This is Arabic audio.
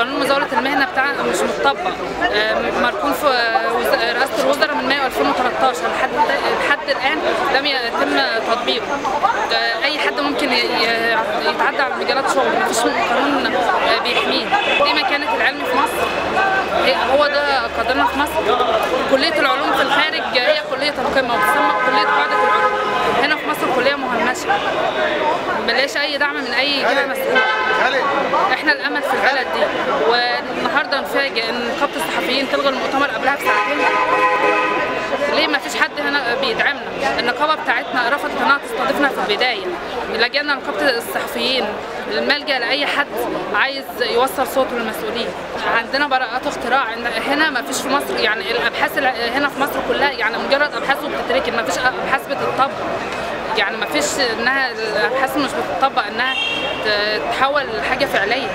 قانون مزاولة المهنة بتاعنا مش مطبق آه، مركون في رئاسة الوزراء من مايو 2013 لحد لحد الآن لم يتم تطبيقه. آه، أي حد ممكن يتعدى على مجالات شغل مفيش قانون بيحميه. دي مكانه العلم في مصر. هو ده قدرنا في مصر. كلية العلوم في الخارج هي كلية القمة وتسمى كلية قاعدة العلوم. هنا في مصر كلية مهمشة. ملهاش أي دعم من أي جهة مسؤولة. إحنا الأمل في البلد دي. نفاجئ إن نقابه الصحفيين تلغي المؤتمر قبلها بساعتين. ليه ما فيش حد هنا بيدعمنا؟ النقابة بتاعتنا رفضت إنها تستضيفنا في البداية. لجأنا نقابه الصحفيين. الملجأ لأي حد عايز يوصل صوته للمسؤولين. عندنا براءات اختراع هنا ما فيش في مصر يعني الأبحاث هنا في مصر كلها يعني مجرد أبحاث وبتتركن. ما فيش أبحاث بتطبق يعني ما فيش إنها الأبحاث مش بتطبق إنها تتحول لحاجة فعلية.